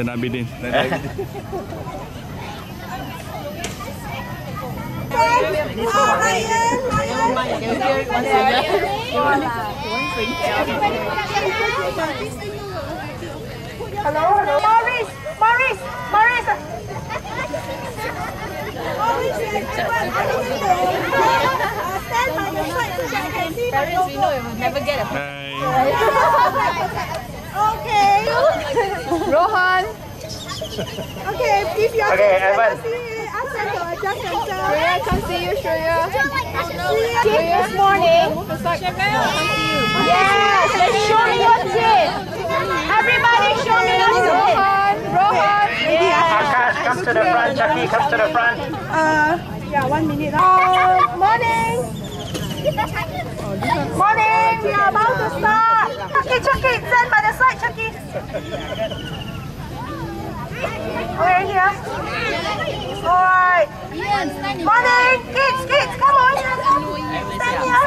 Then Abidin. Hello, hello. Maurice, Maurice, Maurice. Stand by your side so that I can see the Parents, we know we will never get a Hi. Okay. Rohan. Okay, if you are Okay, Evan. ask them to adjust themselves. Shreya, come see you, Shreya. Teeth this morning. Yes, let's show me your teeth. Everybody show me your teeth. Rohan, Rohan. Yeah. Akash, come to the front. Chucky, come to the front. Uh, yeah, one minute. Uh, morning. Morning. We are about to start. Chucky, Chucky, stand by the side, Chucky. Over here. Alright. Morning, kids, kids, come on. Stand here.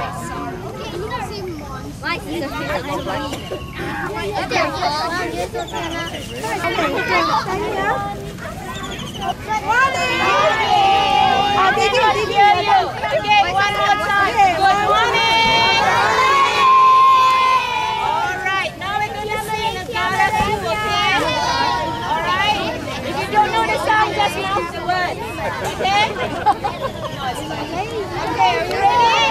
Morning. Did you, did you? Okay, one more time. Good morning. Alright, now we're gonna sing a count of two, okay? Alright? If you don't know the words. Okay? Okay, are you ready?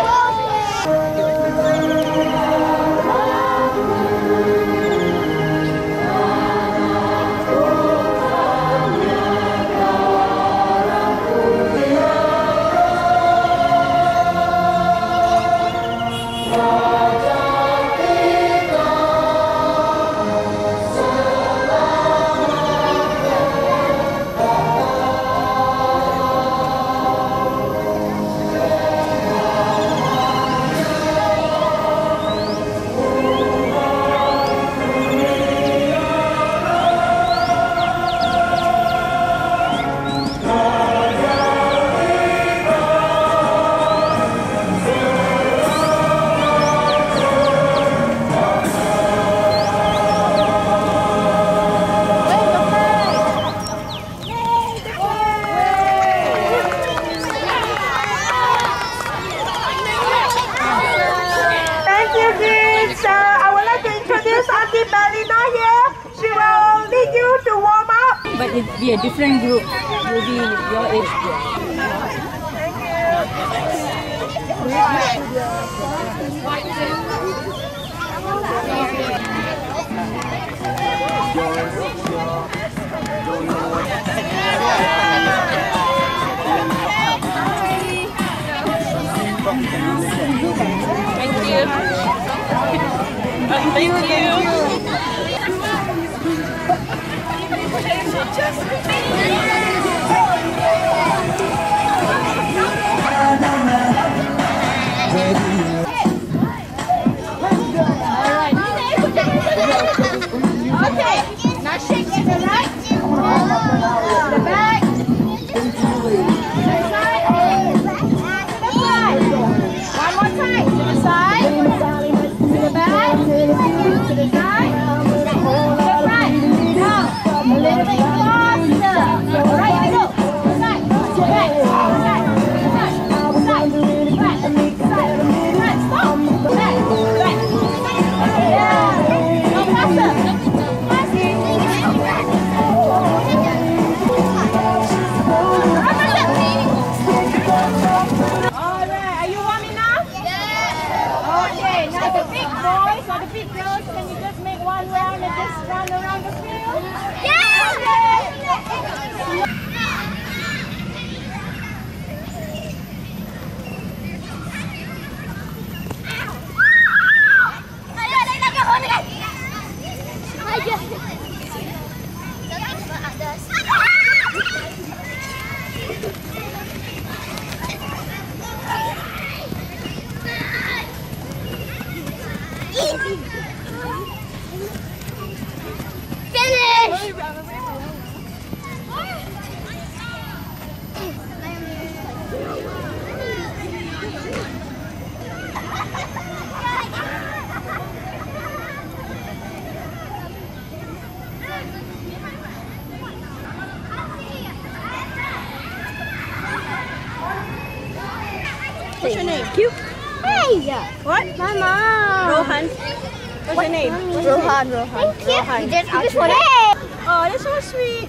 What's your name? Cute. Hey. What? My mom. Rohan. What's your name? Rohan. Rohan. Thank you. You just. Hey. Oh, that's so sweet.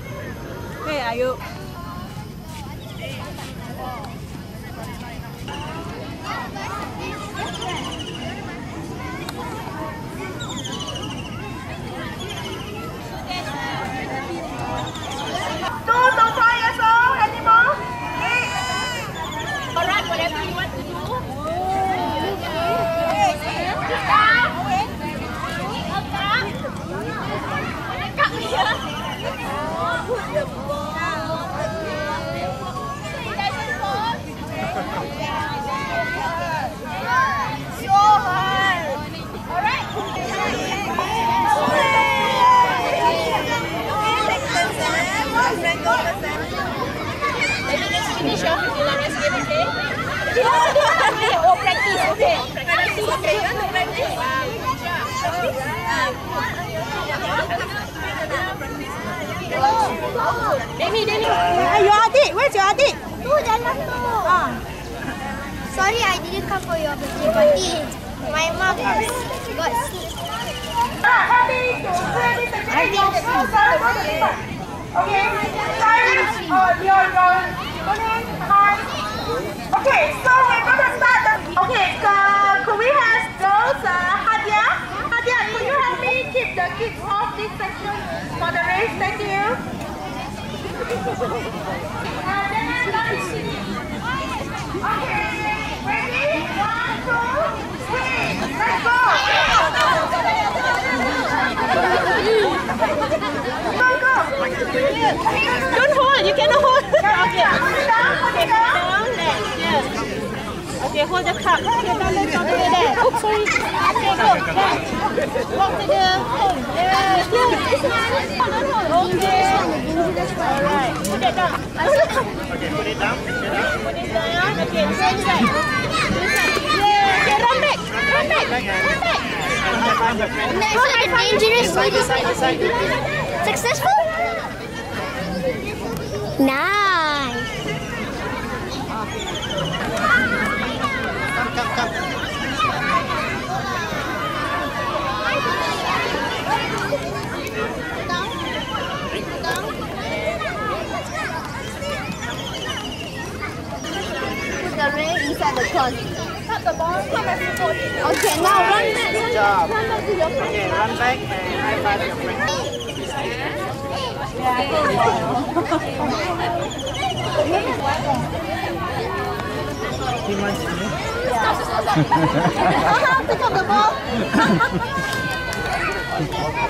Hey, are you? Two to five years old anymore? Alright, whatever you want to do. Finish off with the last game, okay? Oh, practice, okay. Practice, okay. Practice? Demi, Demi. Your adik. Where's your adik? Tu dalam tu. Sorry, I didn't come for your birthday party. My mom got sick. And gentlemen. Okay. Cyrus, oh, your, hi. Okay, so we're gonna start the, okay, so could we have those, uh, Hadia? Hadia, could you help me keep the kids off this section for the race? Thank you. Okay, ready? One, two, three, let's go! Go, go! Don't hold, you cannot hold. okay. Down, okay, down. Yes. Okay, hold the cup. Oops, sorry. Okay, go. Walk to the home. Yeah, close. This one. Okay. Alright. Put that down. Okay, put it down. Put it down. Okay, this side. Okay, back. Back. Back. Next to the dangerous. Successful? Nice. Put the ring inside the cloth. Okay, now run back. Good job. Okay, run back and high five your friend. He wants to know. Pick up the ball.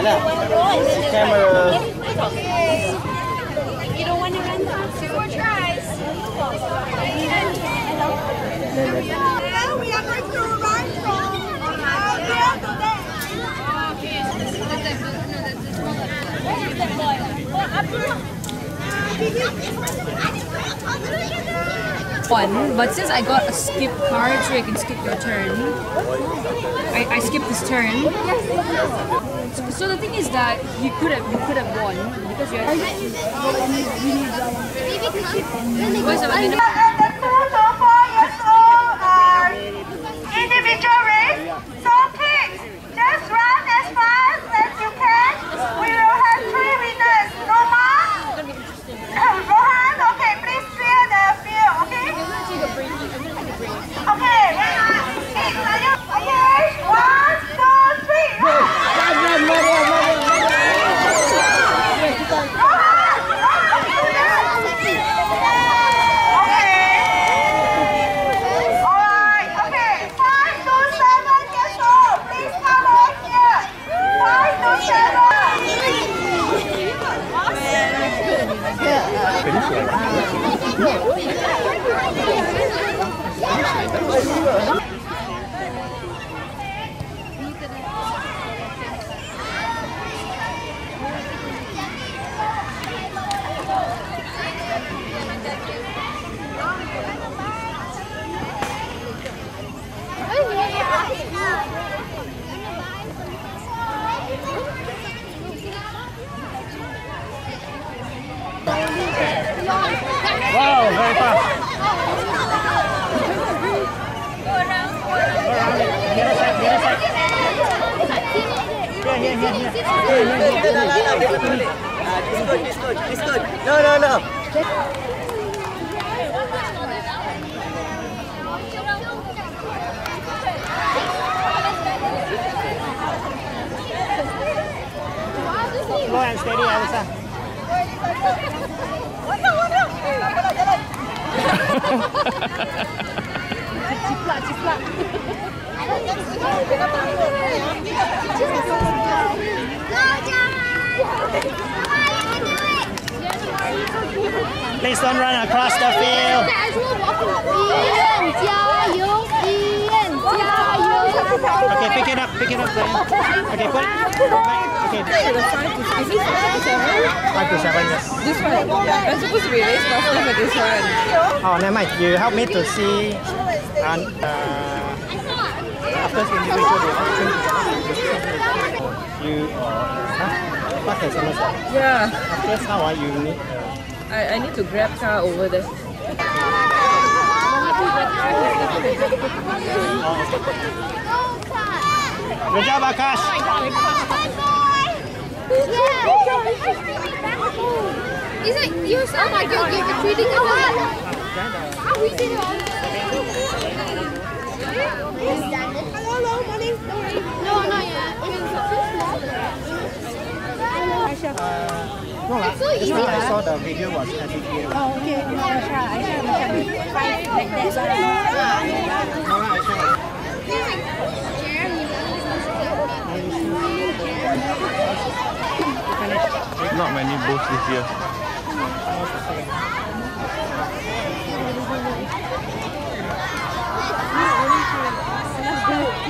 Anna, camera. You don't want to run two more tries. Now we are going to run from uh, here to there. One, but since I got a skip card, so I can skip your turn. I, I skipped this turn. So, so the thing is that you could have you could have won because you had. Because of- one. Oh, never mind. You help me to see and uh, after individual you huh? What can someone say? Yeah. After how are you need I, I need to grab car over there. Good job, Akash. Is it you sound like you're, you're treating a dog? How we did Hello, morning. No, not yet. No, lah. Just now I saw the video was edited. Oh, okay. No, I saw. I saw. No, lah, I saw. Not many booths this year. And then you forget about first and second. and you just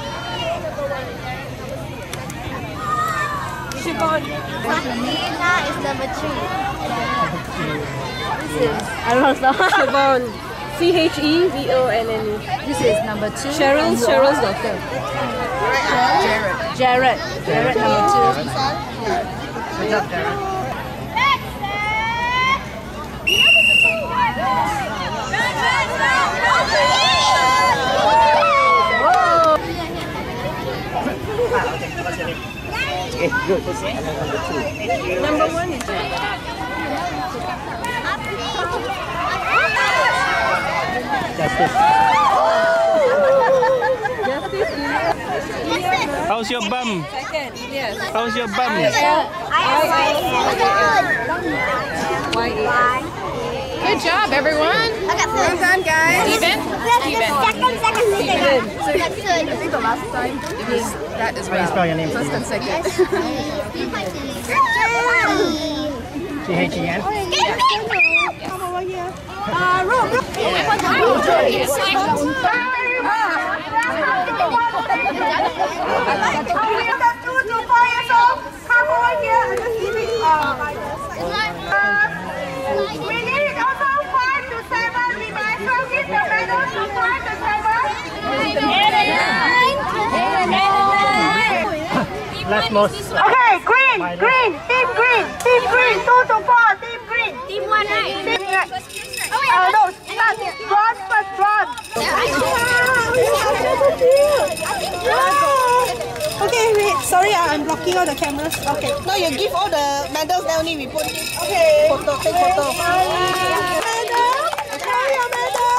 Nina is number three. I don't know. Chevonne. C H E V O N N E. This is number two. Cheryl, Cheryl's daughter. Jared. Jared. Jared number two. Good job, Darren. What's your name? Okay, good. And then number two. Number one is Justice. How's your bum? second. Yes. How's your bum? Good job, everyone. Well done, guys. Steven? Second, second, second. I think the last time it was that as How you spell your name? First and second. C-H-E-N? Two to four years old, come over here and just give it. Uh, we need also five to seven. We might as well give the medal to five to seven. Last most. Okay, green, green, team green, team green, two to four, team green. Team one, right? Team, uh, no, start bronze first, bronze. Okay, wait. Sorry, ah, I'm blocking all the cameras. Okay. No, you give all the medals, then only we put Okay. photo, take photo. Medal, show your medal,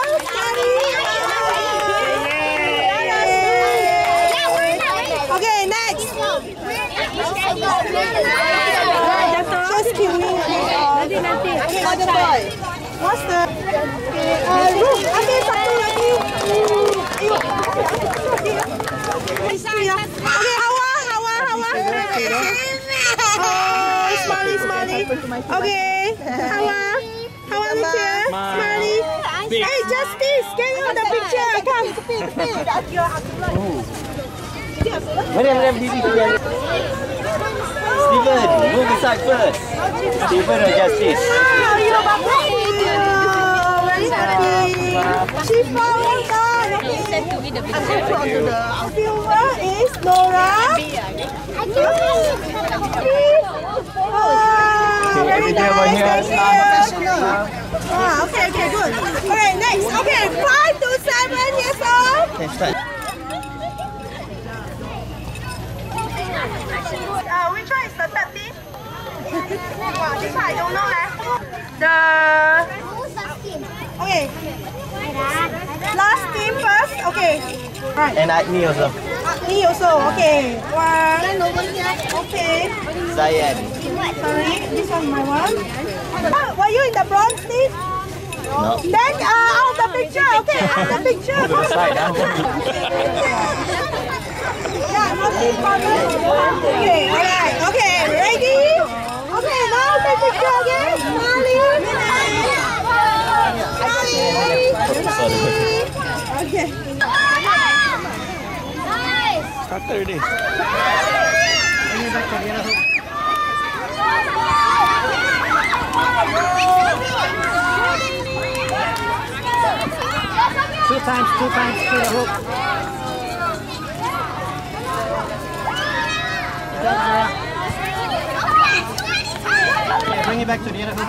Okay, next. Just. Okay, other boy. What's the... Uh. Okay, satu lagi. Ayo. Okay, Hawa, Hawa, Hawa. Oh, smiley, smiley. Okay, Hawa. Hawa, look here. Smiley. Hey, Justice, get you the picture. Come. Mariam, Mariam, Didi, Didi. Steven, move side first. Stephen or Justice? Wow, you are very happy. She found one. Okay. Send to me the. Viewer is Nora. Wow, very video over here. nice. Thank you. Wow, ah, okay, okay, good. Alright, next. Okay, five to seven years old. Okay, start. Is the third team? wow, this one I don't. The Okay, last team first. Okay. Right. And I, me also. Uh, me also. Okay. One. Okay. Zayan. Sorry, this one my one. Ah, were you in the bronze team? No. Then uh, out the picture. Okay, out the picture. To the huh? Yeah, not in. Okay. Okay, ready? Okay, now take picture again. Smiley. Smiley. Okay. Nice. Started already. Two times, two times to the hook. Bring it back to the other hook.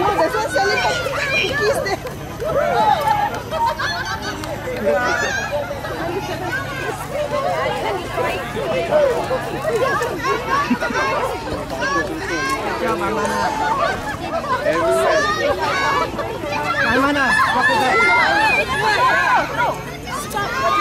No, there's one selling cookies there. Mana? Drop it back.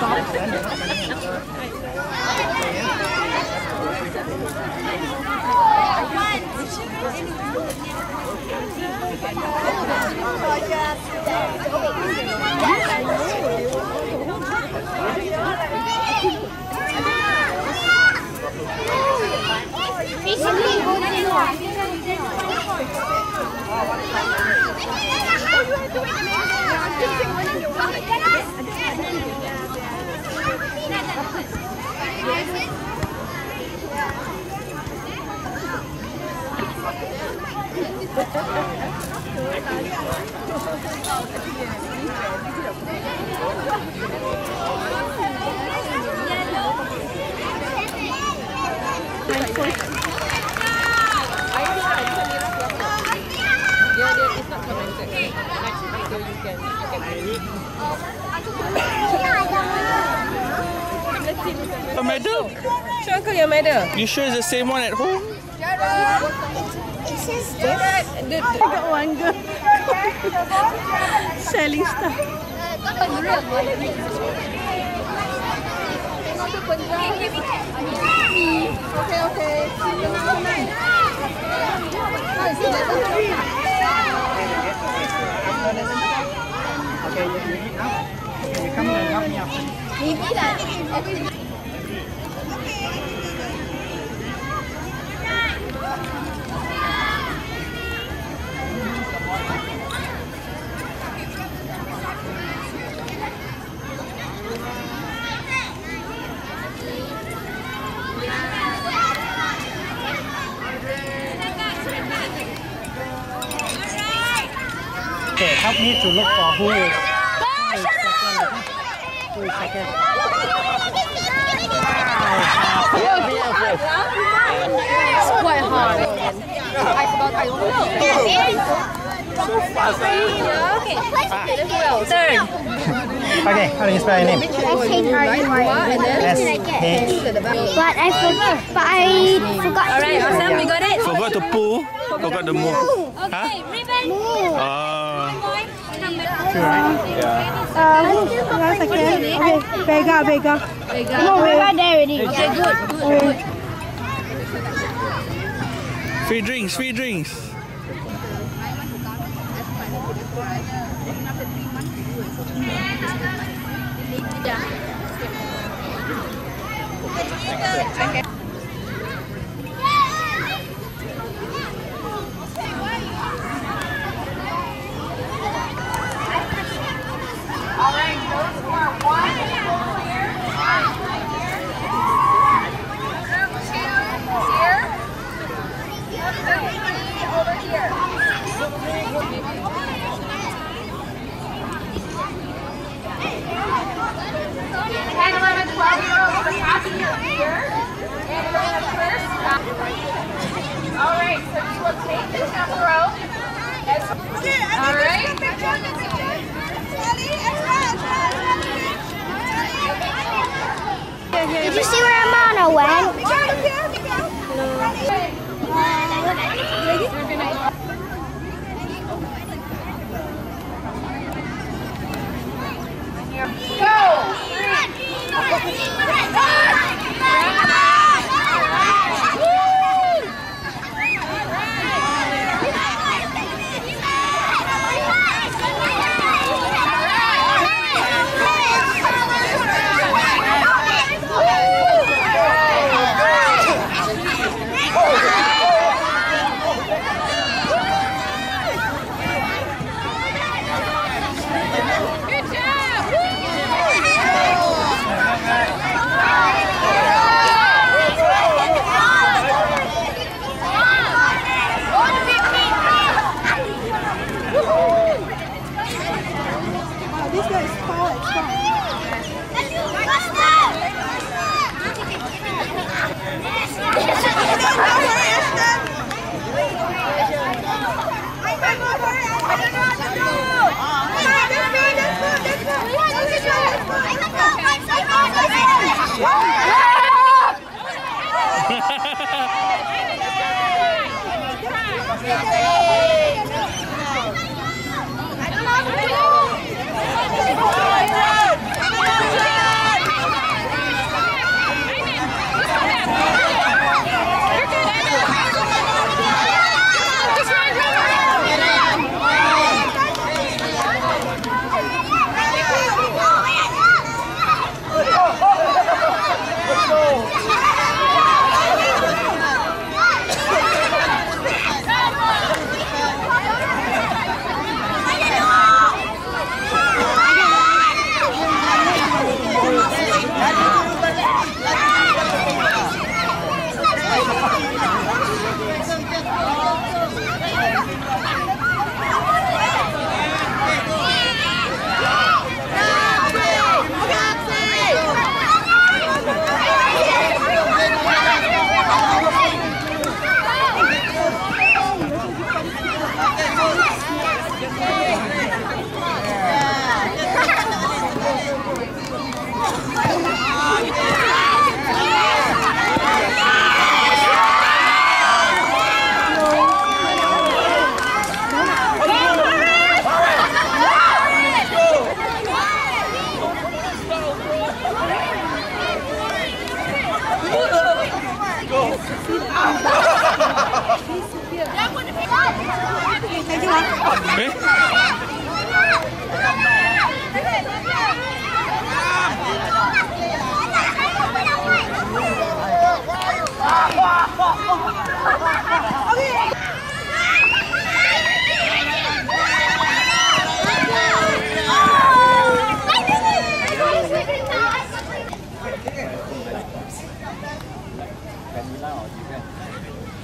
Naman. I don't have to hold it. When you see them stop, then they're not running. A medal? Show uncle your medal. You sure it's the same one at home? The, I got one girl selling stuff. Okay, you, you eat now. Okay, you come and help me out. Okay, help me to look for who is, who is second. okay? Who is second? It's quite hard. I forgot I don't know. Third. Okay, how do you spell your name? S H. But I forgot. But I forgot. Alright, awesome. We got it. Forgot to pull. Forgot to move. Huh? ribbon. Ah. Two, right? yeah. Um, one second. Okay, Vega, Vega. No, we were there already. Okay, good, good, good. Free drinks, free drinks. All Eh?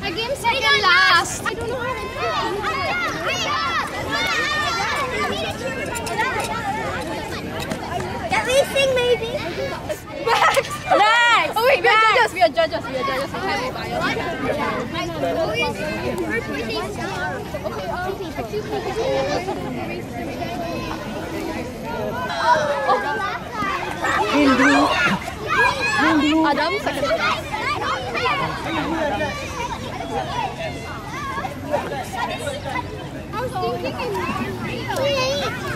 I came second last. I don't know how to Can we sing maybe? Next! Oh wait, we are judges, we are judges, we are judges. We can't be biased. Adam, second. I was thinking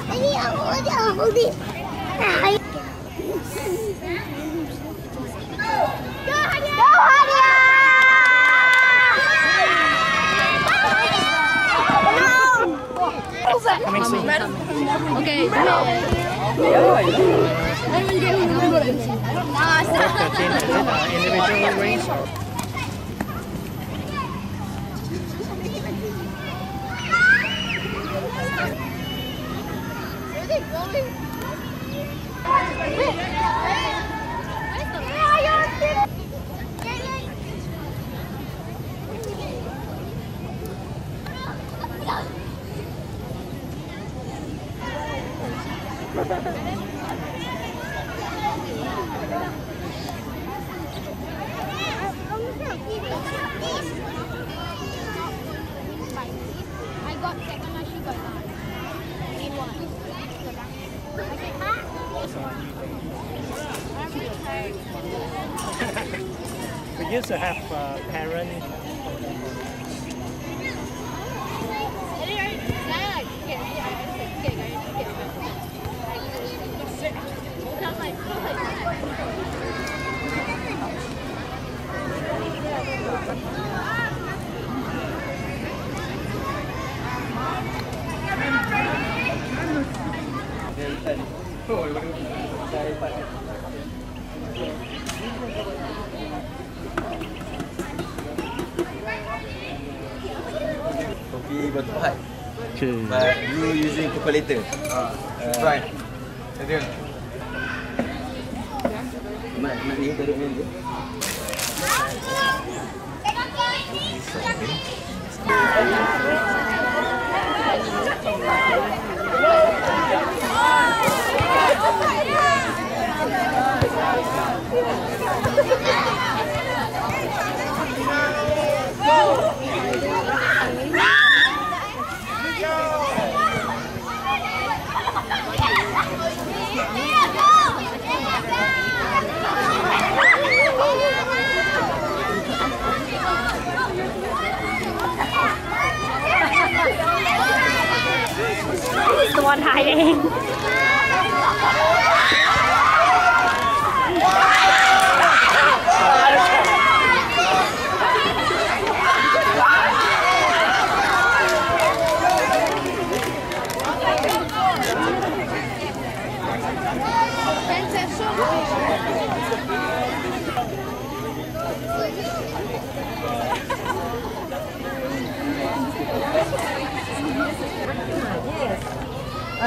Ini aku aja aku di. Okay. Individual. Where are they going? We used to have uh, Kopi batu pahat. Okay. But you using calculator. Uh, right. Ada. Mak nak ni taruh ni dulu. the one hiding.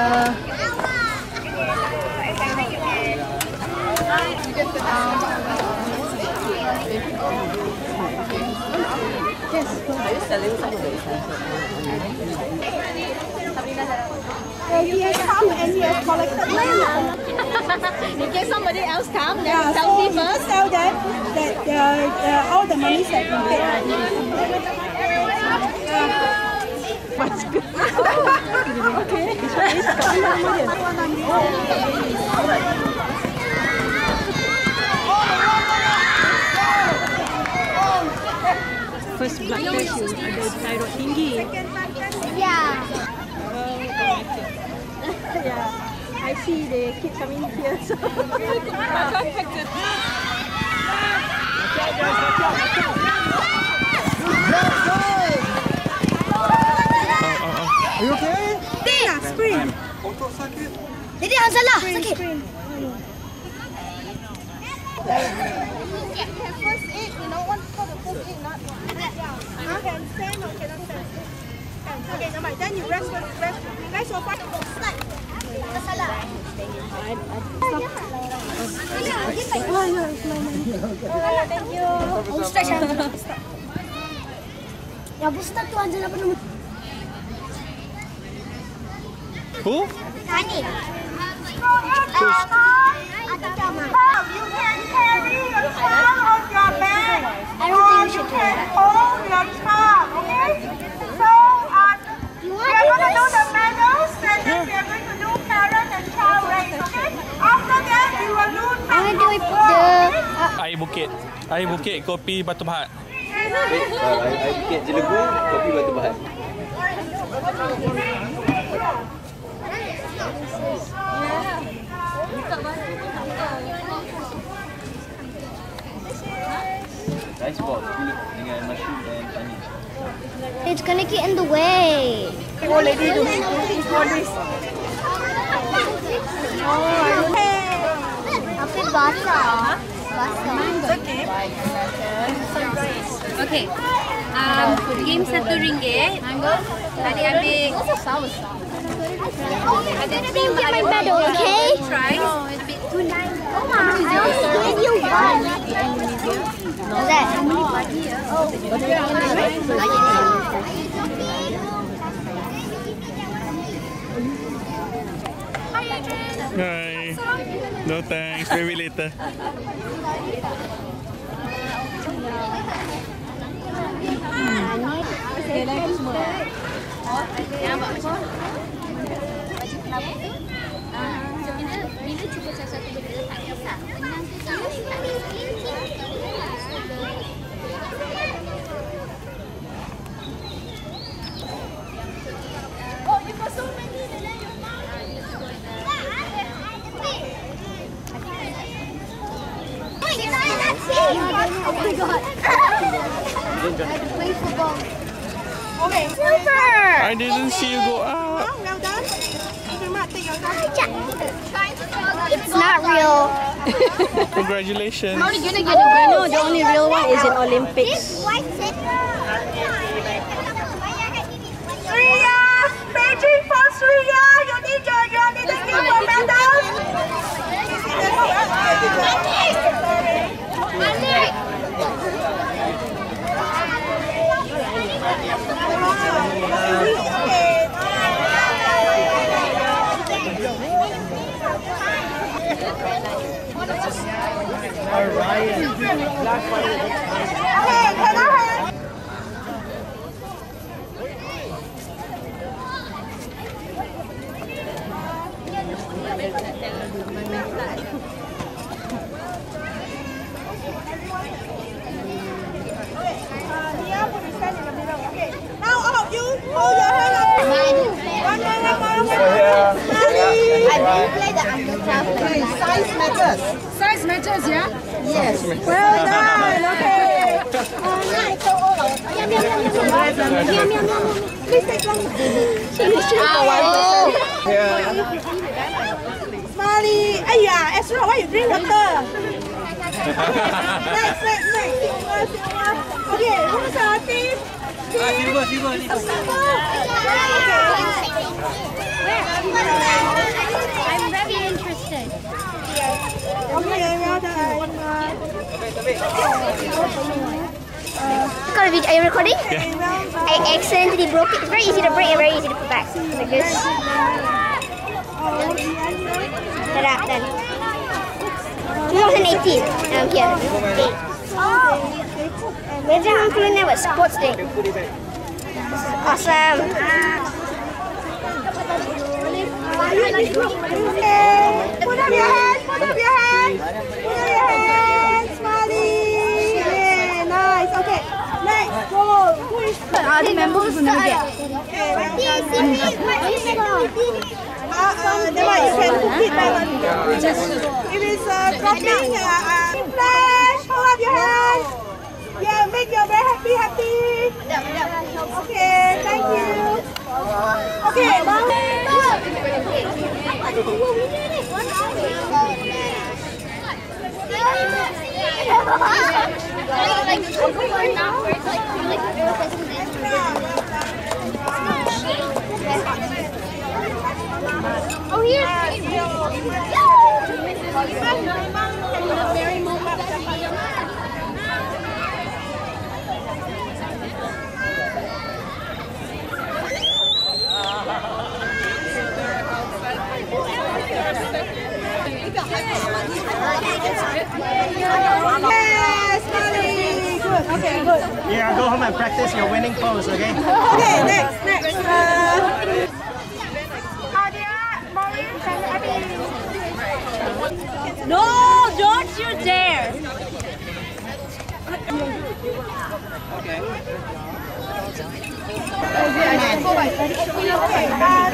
Uh, he has come and he has collected money. In case somebody else come, then Yeah, tell so me first. tell them that uh, uh, all the been paid. First blood test you ada thyroid tinggi. Yeah. Yeah, I see they keep coming here. So. screen. Jadi yang salah. Sakit. First aid, you know, one for the first aid, not You can stand or cannot stand? Can. Okay, never mind. Then you rest first, rest, rest so far. Salah. Ustaz Ya, Ustaz tu Angela pernah Who? Hani. Atau Tama. You can carry your child on your back. I don't think or we you should do can that. hold your child, okay? So, uh, You we want are to going to do do the medals and then we are going to do parent and child race, okay? After that, we will do I want to do it some the Air bukit. Air bukit kopi batu pahat. I, I bukit Jelebu, kopi batu pahat. Rice ball, dengan mushroom dan. It's gonna get in the way. Oh, lady, do it. For this. Tapi basah. Basah. Okay. Um, game satu ringgit. Tadi ambil ada three Get my medal, okay? tries. Ambil two nine. Oh my, Oh, my god. I didn't see you go out. Well done. You might take your time. It's not real. Congratulations. No, the only real one is in Olympics. Sriya, Beijing for Sriya. You need your, you need to give your medal. Okay, can I have? Nia, put your hand in the middle. Okay. Now all of you hold your hand up. One more, one more, one more. Smiley. Play the underclass that. Size matters. Size matters, yeah? Yes. Well done. Okay. Meow, meow, meow, meow. Please take long. Smiley. Aya, Ezra, why you drink water? next, next, next. Silver, silver. Okay, who's our team? Ah, silver, silver. Silver. I'm very interested. Okay, well done. Got a. Are you recording? Okay, well done. I accidentally broke it. It's very easy to break and very easy to put back. Like this. Ta-da, done. 2018. I'm here. Eight. Imagine I'm doing that with sports day. Awesome. Okay. Put up your hand. Put up your hand. Put up your hand. Smiley. Yeah, nice. Okay. Next, go. Who is Are the members who never get? Okay. Uh, uh, never mind, you can cook it by one. If it's uh, dropping, uh, uh, flash, hold up your hand. Yeah, make you very happy, happy. Okay, thank you. Okay, now. Oh, here's Yes, Molly. Good. Okay, good. Yeah, go home and practice your winning pose, okay? Okay, next, next. Uh, No, don't you dare. Hey, one. How's your leg? Ian, Ian, Better? Okay. Okay. You can't.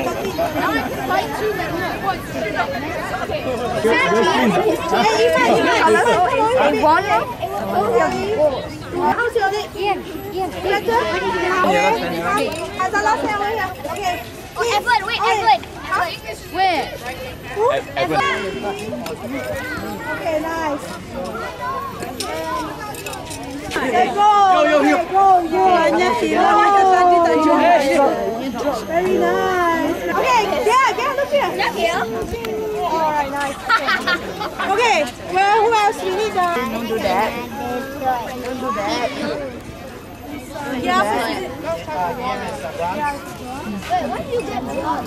Yeah, yeah. Okay. Edward, wait, Edward. Where? Okay, nice. Okay. Okay. Lagi tak jumpa. Very nice. Okay, yeah, yeah, look here. All right, nice. Okay, well, who else we need? Uh, Don't do that. Don't do that. yeah, Wait, when do you get the gun?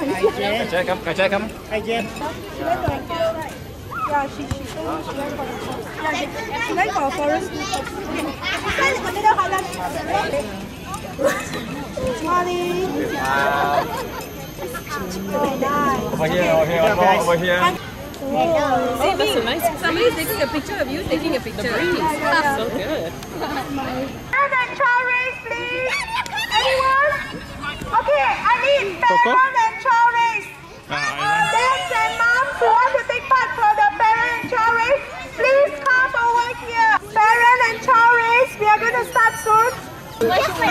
Kacau kamu, kacau kamu. Jen. Yeah, she, she, she went for yeah, she, she for a forest. The middle, Harlan. Smiling. Okay, nice. Over here, over here, over, over here. See, that's so nice. Somebody's taking a picture of you taking a picture. The breeze, That's so good. And then Charles, please. Anyone? Okay, I need Coco? parents and Charles. gonna start soon? Yes, my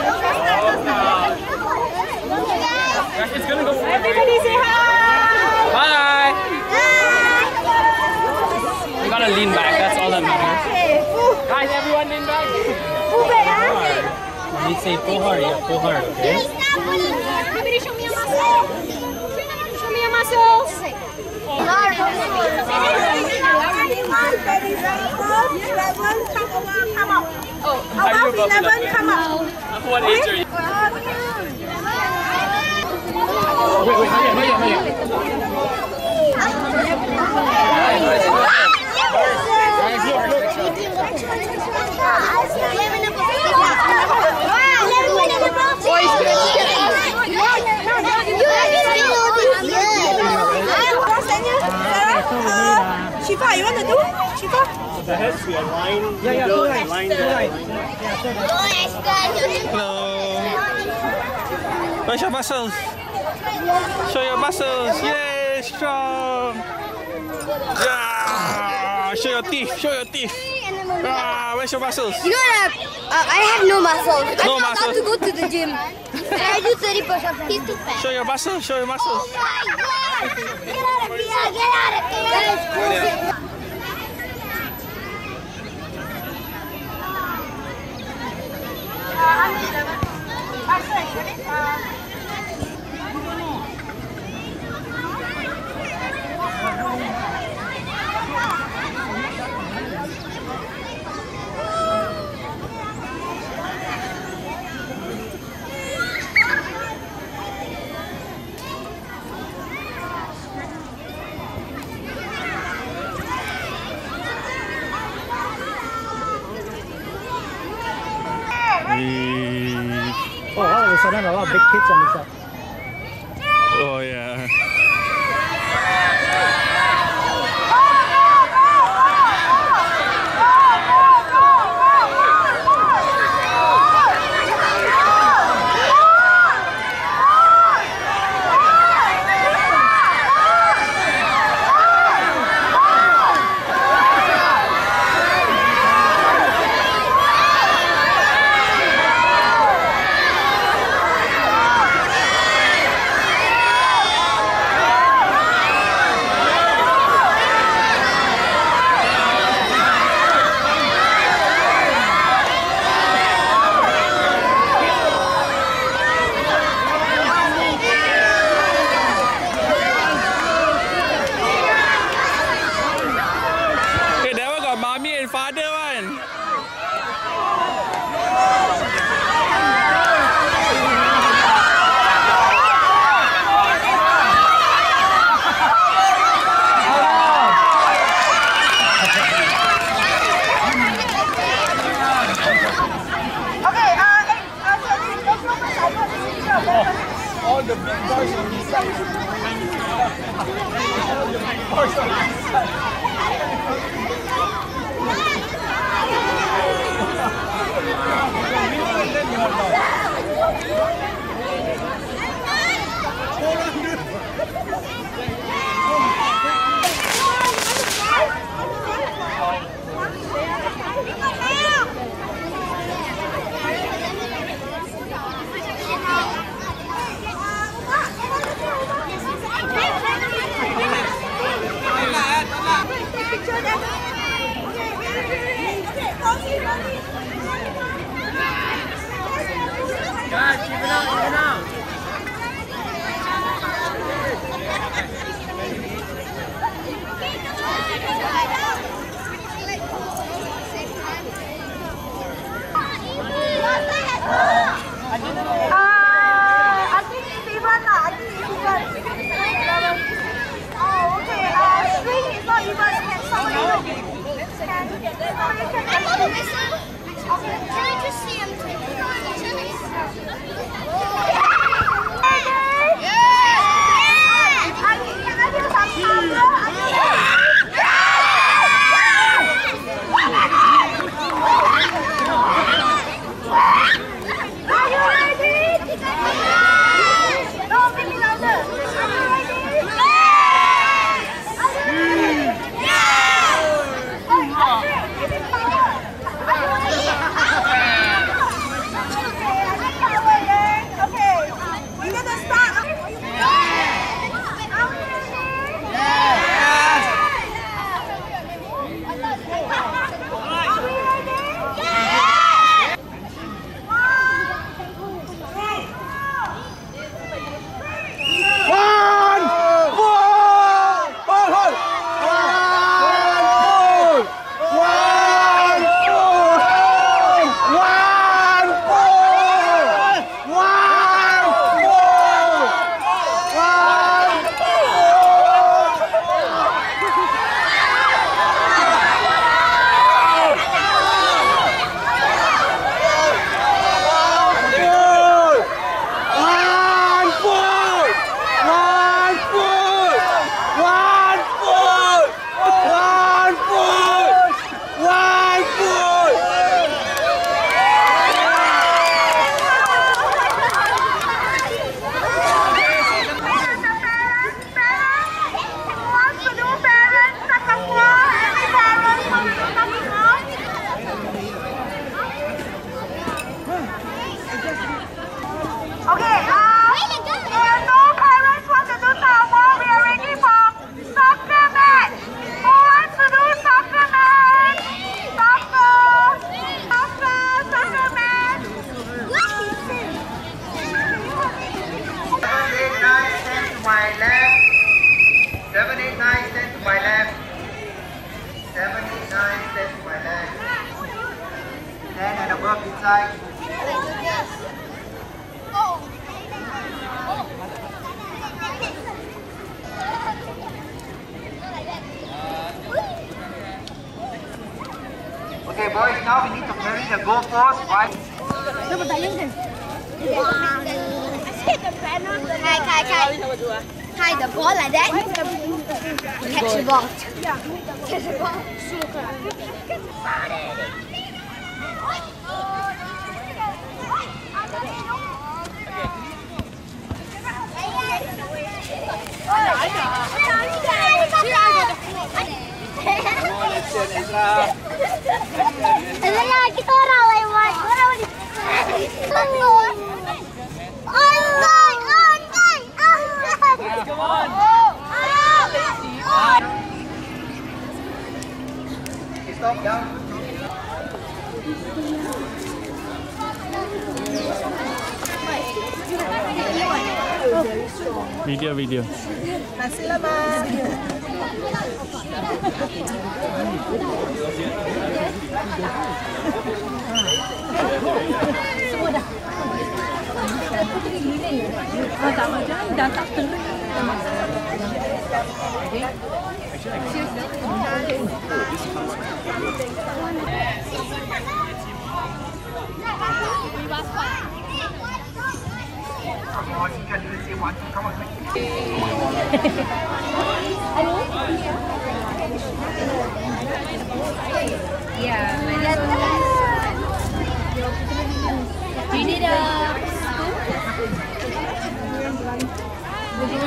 to start soon. Everybody say hi. Bye. You gotta lean back. That's all that matters. Okay. Full, Guys, everyone lean back. full back, huh? You say pull hard. Yeah, pull hard. Okay. Everybody show me your muscles. Show me your muscles. Eleven, come out. What age are you? Wait, wait, not yet. Shifa, you want to do? Shifa? The heads we align. Yeah, yeah, middle, two lines, align two. Hello. Where's your muscles? Show your muscles. Yay, strong. Yeah. Show your teeth. Show your teeth. Ah, where's your muscles? You know that uh, I have no muscles. I'm No not allowed muscles. to go to the gym. I do 30 push-ups. He's too fat. Show your muscles. Show your muscles. Oh my god! Get out of here! That is. Eh, Oh, all of a lot of big kids on the side. Go like that. Catch the ball. Catch the ball. Ayan, kita orang lewat. Orang ni. Tunggu. Allah. Video, video. Masih lama. Semua dah. Oh, tak macam, dah tak. yeah. Do you need a Auntie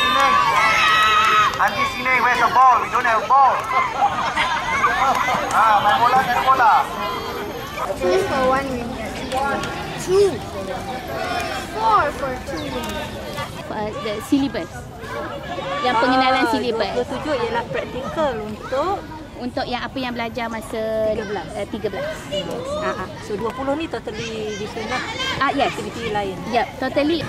Sinay. Auntie Sinay, where's the ball? We don't have a ball. ah, main bola, main bola. Just for one minute. Two. Four for two minutes. uh, the syllabus. Yang pengenalan syllabus. Ketujuh ialah praktikal untuk Untuk yang apa yang belajar masa 13. Uh, 13. Ah, ah. so 20 ni totally different lah Ah, yes. aktiviti lain. Yep, totally.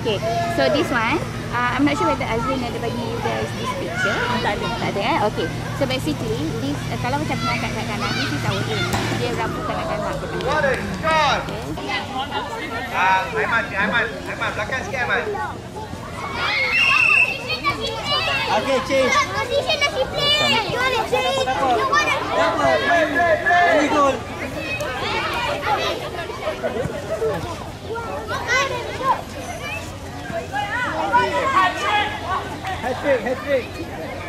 Okay, so this one, uh, I'm not sure whether Azrin ada bagi you guys this picture. Tak ada. Tak ada eh? Okay. So basically, this, uh, kalau macam pengangkat kat kanan, this is our aim. Dia rampu kanan-kanan. Water, shot. Ah, Aiman, Aiman, Aiman, belakang sikit Aiman. Okay, change. Position that she plays. You want to change? You want to... Very good. Hat trick,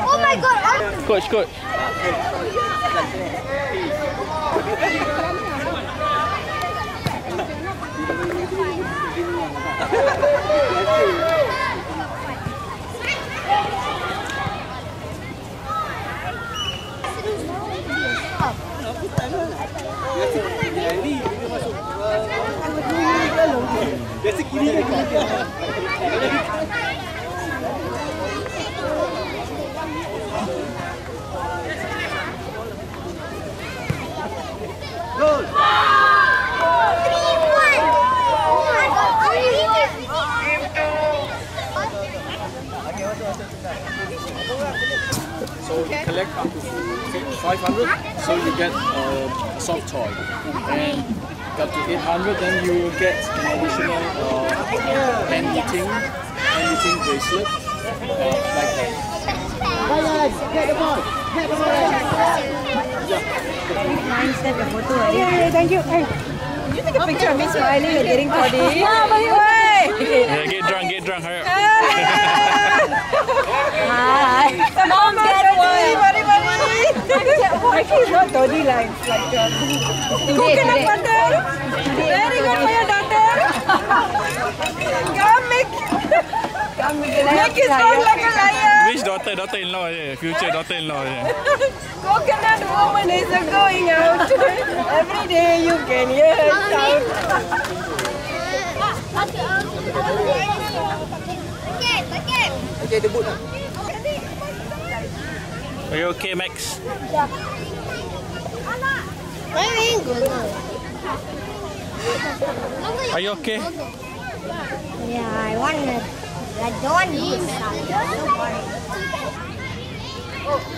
Oh my god. Coach, coach. Biasa kiri kan kiri. Goal. Three, one. Oh my god. Three, one. Team two. So collect up to 500, so you get a soft toy. And up to 800, then you will get an additional uh, hand knitting, hand knitting bracelet, uh, like that. Ryan, get the ball. Get the ball. Yeah, thank you. Hey, you take a picture of me smiling and getting body. Yeah, but you Yeah, get drunk, get drunk. Hurry up. Hi. Mom, get away. Body, body. Actually, it's not Dodi lines. Like um, coconut butter. Very good for your daughter. Come make, make it sound like a lion. Which daughter? Daughter-in-law je. Future daughter-in-law je. Coconut woman is going out. Every day you can hear her shout. Again, again. Okay, debut lah. Are you okay, Max? Good. Are you okay? Yeah, I want to. I don't want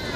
to.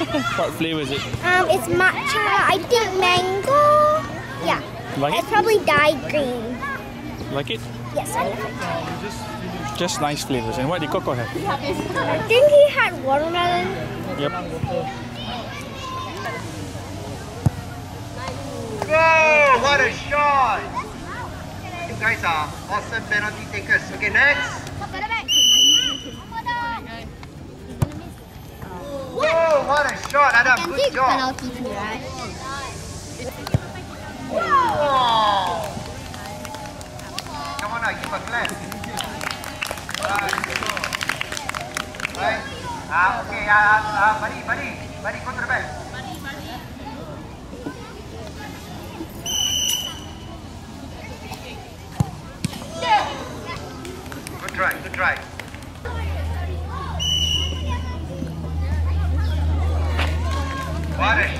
What flavor is it? Um, it's matcha. I think mango. Yeah. Like It's it? probably dyed green. Like it? Yes, I love it. Just nice flavors. And what did Coco have? I think he had watermelon. Yep. Go! What a shot! You guys are awesome penalty takers. Okay, next. Whoa! What a shot, Adam. Good job. penalty too, right? Wow. Come on now, give a clap. Right. Right. Ah, okay. Ah, ah, buddy, buddy, buddy, go to the back. Good try, good try. What